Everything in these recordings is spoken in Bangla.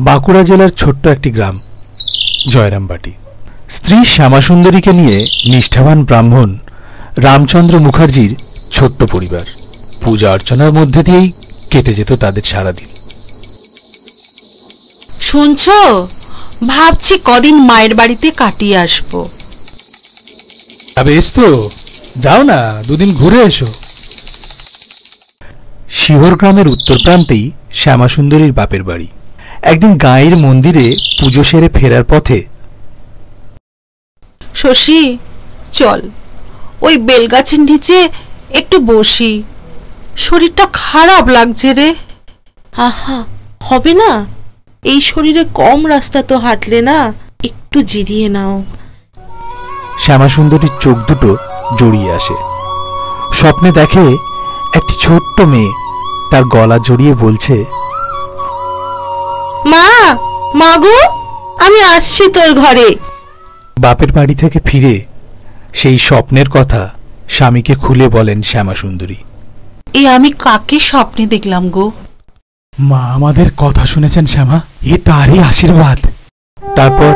বাঁকুড়া জেলার ছোট্ট একটি গ্রাম জয়রামবাটি। স্ত্রী শ্যামাসুন্দরীকে নিয়ে নিষ্ঠাবান ব্রাহ্মণ রামচন্দ্র মুখার্জির ছোট্ট পরিবার। পূজা অর্চনার মধ্যে দিয়েই কেটে যেত তাদের সারাদিন। শুনছ? ভাবছি কদিন মায়ের বাড়িতে কাটিয়ে আসব। বেশ তো। যাও না দুদিন ঘুরে এসো। শিহর গ্রামের উত্তর প্রান্তেই শ্যামাসুন্দরীর বাপের বাড়ি। একদিন গাঁয়ের মন্দিরে পুজো সেরে ফেরার পথে। শশী চল ওই বেলগাছের নিচে একটু বসি। শরীরটা খারাপ লাগছে রে। আহা হবে না। এই শরীরে কম রাস্তা তো হাঁটলে না একটু জিরিয়ে নাও। শ্যামাসুন্দরীর চোখ দুটো জড়িয়ে আসে। স্বপ্নে দেখে একটি ছোট্ট মেয়ে তার গলা জড়িয়ে বলছে মা মাগো আমি আসছি তোর ঘরে। বাপের বাড়ি থেকে ফিরে সেই স্বপ্নের কথা স্বামীকে খুলে বলেন শ্যামাসুন্দরী। এ আমি কাকে স্বপ্নে দেখলাম গো? মা আমাদের কথা শুনেছেন শ্যামা এ তারই আশীর্বাদ। তারপর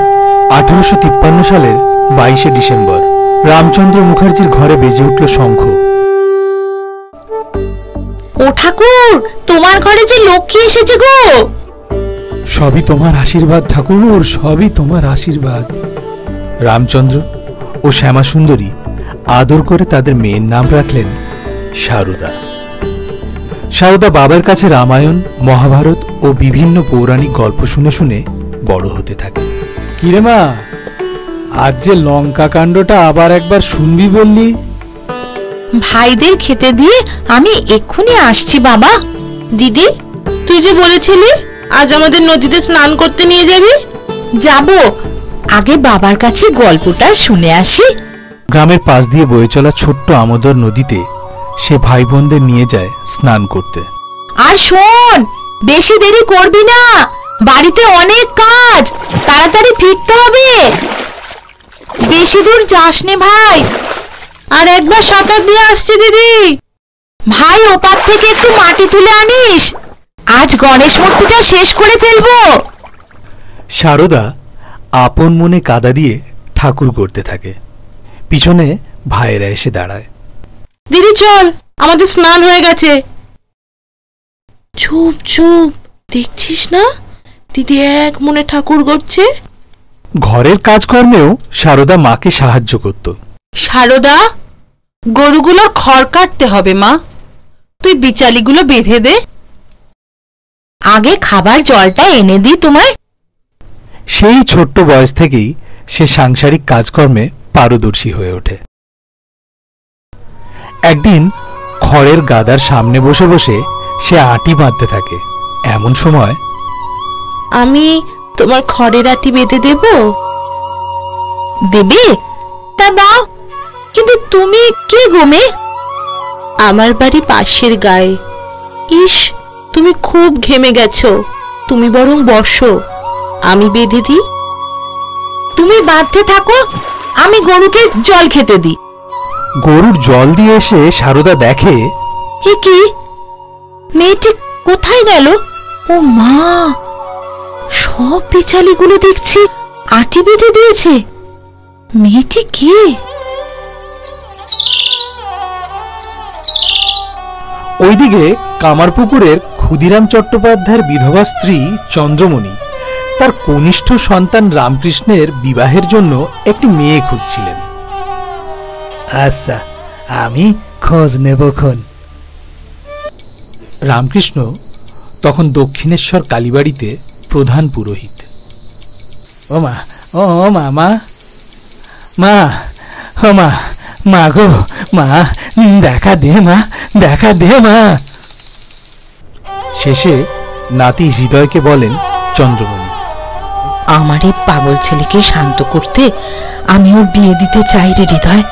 আঠারোশো তিপ্পান্ন সালের বাইশে ডিসেম্বর রামচন্দ্র মুখার্জির ঘরে বেজে উঠল শঙ্খ। ও ঠাকুর তোমার ঘরে যে লক্ষ্মী এসেছে গো! সবই তোমার আশীর্বাদ ঠাকুর সবই তোমার আশীর্বাদ। রামচন্দ্র ও শ্যামা সুন্দরী আদর করে তাদের মেয়ের নাম রাখলেন সারদা। সারদা বাবার কাছে রামায়ণ মহাভারত ও বিভিন্ন পৌরাণিক গল্প শুনে শুনে বড় হতে থাকে। কিরে মা? আজ যে লঙ্কা কাণ্ডটা আবার একবার শুনবি বললি? ভাইদের খেতে দিয়ে আমি এক্ষুনি আসছি বাবা। দিদি তুই যে বলেছিলি? আজ আমাদের নদীতে স্নান করতে নিয়ে যাবি? যাব। আগে বাবার কাছে গল্পটা শুনে আসি। গ্রামের পাশ দিয়ে বয়ে চলা ছোট্ট আমোদর নদীতে সে ভাই বোনদের নিয়ে যায় স্নান করতে। আর শোন বেশি দেরি করবি না। বাড়িতে অনেক কাজ তাড়াতাড়ি ফিরতে হবে। বেশি দূর যাস নে ভাই। আর একবার সাঁতার দিয়ে আসছি দিদি। ভাই ওপার থেকে একটু মাটি তুলে আনিস। আজ গণেশ মূর্তিটা শেষ করে ফেলব। সারদা আপন মনে কাদা দিয়ে ঠাকুর করতে থাকে। পিছনে ভাইয়েরা এসে দাঁড়ায়। দিদি চল আমাদের স্নান হয়ে গেছে। চুপ চুপ দেখছিস না? দিদি এক মনে ঠাকুর করছে। ঘরের কাজকর্মেও সারদা মাকে সাহায্য করত। সারদা গরুগুলোর খড় কাটতে হবে মা। তুই বিচালিগুলো বেঁধে দে। আগে খাবার জলটা এনে দিই তোমায়। সেই ছোট্ট বয়স থেকেই সে সাংসারিক কাজকর্মে পারদর্শী হয়ে ওঠে। একদিন খড়ের গাদার সামনে বসে বসে সে আটি বাঁধতে থাকে। এমন সময় আমি তোমার খড়ের আটি বেঁধে দেব? দেবে? তা দাও। কিন্তু তুমি কে গোমে আমার বাড়ি পাশের গায়ে। ইস তুমি খুব ঘেমে গেছো। তুমি বরং বসো। আমি বেঁধে দিই তুমি বাঁধতে থাকো আমি গরুকে জল খেতে দিই। গরুর জল দিয়ে এসে সারদা দেখে এ কি? মেয়েটি কোথায় গেল? ও মা! সব বিচালিগুলো দেখছি আটি বেঁধে দিয়েছে। মেয়েটি কে? ওইদিকে কামারপুকুরের ক্ষুদিরাম চট্টোপাধ্যায়ের বিধবা স্ত্রী চন্দ্রমণি। তার কনিষ্ঠ সন্তান রামকৃষ্ণের বিবাহের জন্য একটি মেয়ে খুঁজছিলেন। আচ্ছা আমি খোঁজ নেবক্ষণ রামকৃষ্ণ তখন দক্ষিণেশ্বর কালীবাড়িতে প্রধান পুরোহিত। ও মা ও ও মা মা। মা ও মা মা গো মা দেখা দে মা দেখা দে মা। শেষে নাতি হৃদয়কে বলেন চন্দ্রমণি আমার এই পাগল ছেলেকে শান্ত করতে আমি ওর বিয়ে দিতে চাই রে হৃদয়।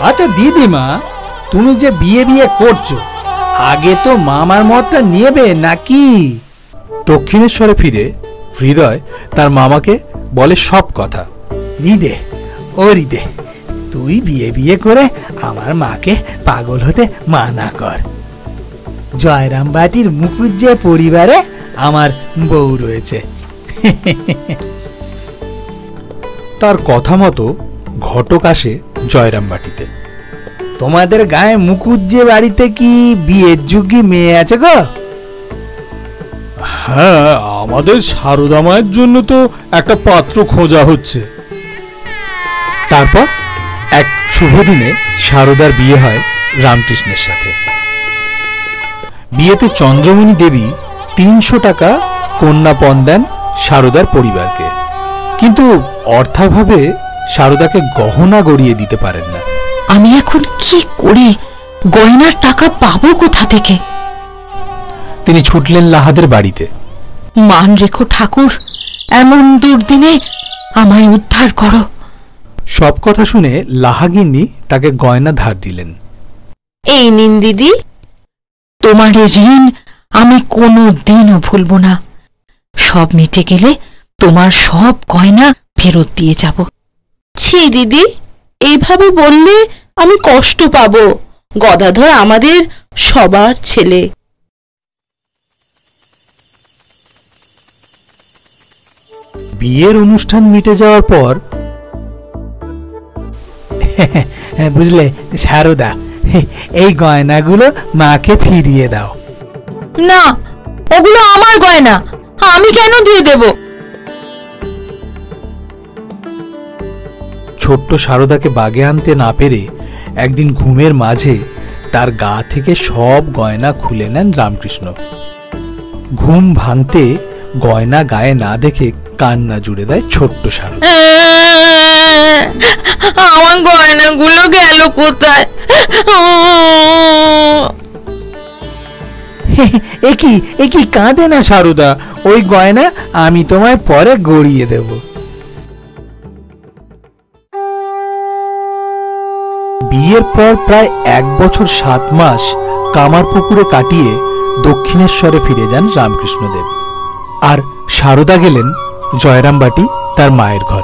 আচ্ছা দিদিমা তুমি যে বিয়ে বিয়ে করছ আগে তো মামার মতটা নেবে নাকি? দক্ষিণেশ্বরে ফিরে হৃদয় তার মামাকে বলে সব কথা। হৃদে ও হৃদে তুই বিয়ে বিয়ে করে আমার মাকে পাগল হতে মানা কর। জয়রাম বাটির মুকুজ্জে পরিবারে আমার বউ রয়েছে। তার কথা মতো ঘটক আসে জয়রাম বাটিতে তোমাদের গায়ে মুকুট যে বাড়িতে কি বিয়ের যুগী মেয়ে আছে গো? হ্যাঁ আমাদের সারদা মায়ের জন্য তো একটা পাত্র খোঁজা হচ্ছে। তারপর এক শুভ দিনে সারদার বিয়ে হয় রামকৃষ্ণের সাথে। বিয়েতে চন্দ্রমণি দেবী তিনশো টাকা কন্যাপণ দেন সারদার পরিবারকে। কিন্তু অর্থাভাবে সারদাকে গহনা গড়িয়ে দিতে পারেন না। আমি এখন কি করি গয়নার টাকা পাবো কোথা থেকে? তিনি ছুটলেন লাহাদের বাড়িতে। মান রেখো ঠাকুর এমন দুর্দিনে আমায় উদ্ধার করো। সব কথা শুনে লাহাগিন্নি তাকে গয়না ধার দিলেন। এই নিন দিদি তোমার ঋণ আমি কোনো দিনও ভুলব না। সব মিটে গেলে তোমার সব গয়না ফেরত দিয়ে যাব। ছি দিদি এইভাবে বললে আমি কষ্ট পাবো। গদাধর আমাদের সবার ছেলে। বিয়ের অনুষ্ঠান মিটে যাওয়ার পর বুঝলে সারদা এই গয়নাগুলো মাকে ফিরিয়ে দাও। না ওগুলো আমার গয়না। আমি কেন দিয়ে দেব? ছোট্ট সারদাকে বাগে আনতে না পেরে একদিন ঘুমের মাঝে তার গা থেকে সব গয়না খুলে নেন রামকৃষ্ণ। ঘুম ভাঙতে গয়না গায়ে না দেখে কান্না জুড়ে দেয় ছোট্ট সারদা। আমার গয়নাগুলো গেল কোথায়? একই একই কাঁদে না সারদা? ওই গয়না আমি তোমায় পরে গড়িয়ে দেব। বিয়ের পর প্রায় এক বছর সাত মাস কামার পুকুরে কাটিয়ে দক্ষিণেশ্বরে ফিরে যান রামকৃষ্ণদেব। আর সারদা গেলেন জয়রামবাটি, তার মায়ের ঘরে।